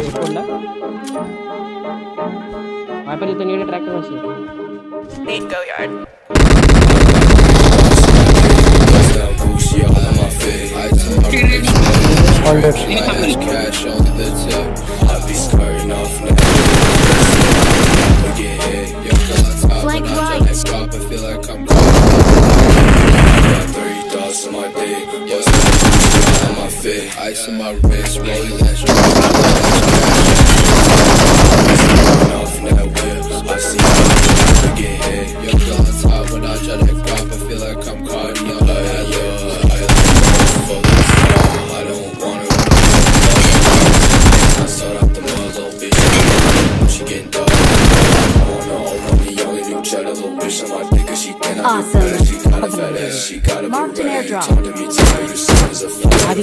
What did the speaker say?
कोई रिकॉर्ड ना वहाँ पर ये tractor Need go yard. All good. Cash the fit. Ice on my wrist. Rolling that shit. Off in that whip. I see you get hit. Yo, girl, I when I drop that drop. I feel like I'm caught. Yo, I love. I don't wanna. I start off the muzzle, bitch. She getting dark. I wanna hold me young new cheddar, little bitch. I'm like, nigga, she cannot Awesome. be. She got a fat ass, she got a Marked an airdrop. Talk to me, tell you, son is a fire. आधी